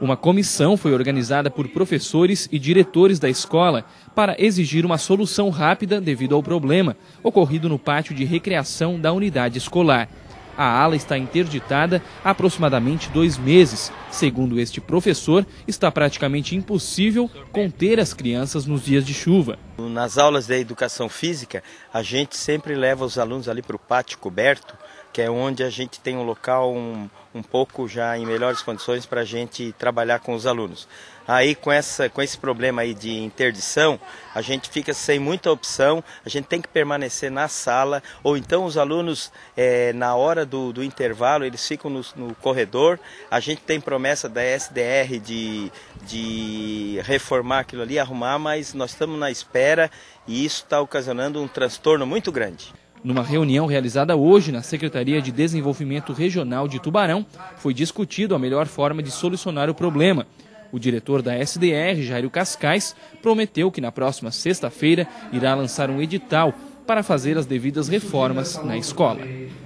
Uma comissão foi organizada por professores e diretores da escola para exigir uma solução rápida devido ao problema ocorrido no pátio de recreação da unidade escolar. A ala está interditada há aproximadamente dois meses. Segundo este professor, está praticamente impossível conter as crianças nos dias de chuva. Nas aulas de educação física, a gente sempre leva os alunos ali para o pátio coberto, que é onde a gente tem um local um, um pouco já em melhores condições para a gente trabalhar com os alunos. Aí com, essa, com esse problema aí de interdição, a gente fica sem muita opção, a gente tem que permanecer na sala, ou então os alunos, é, na hora do, do intervalo, eles ficam no, no, corredor. A gente tem promessa da SDR de, de reformar aquilo ali, arrumar, mas nós estamos na espera e isso está ocasionando um transtorno muito grande. Numa reunião realizada hoje na Secretaria de Desenvolvimento Regional de Tubarão, foi discutido a melhor forma de solucionar o problema. O diretor da SDR, Jairo Cascais, prometeu que na próxima sexta-feira irá lançar um edital para fazer as devidas reformas na escola.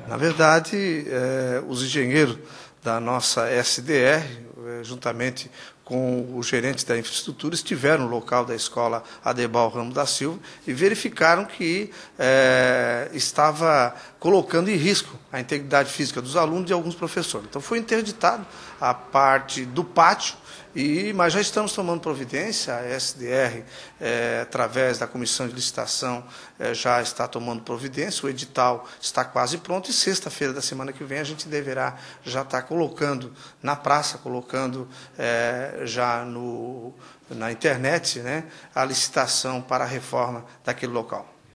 Na verdade, eh, os engenheiros da nossa SDR, eh, juntamente com o gerente da infraestrutura, estiveram no local da escola Adebal Ramos da Silva e verificaram que é, estava colocando em risco a integridade física dos alunos e alguns professores. Então foi interditado a parte do pátio e, mas já estamos tomando providência, a SDR, é, através da comissão de licitação, é, já está tomando providência, o edital está quase pronto e sexta-feira da semana que vem a gente deverá já estar colocando na praça, colocando é, já no, na internet né, a licitação para a reforma daquele local.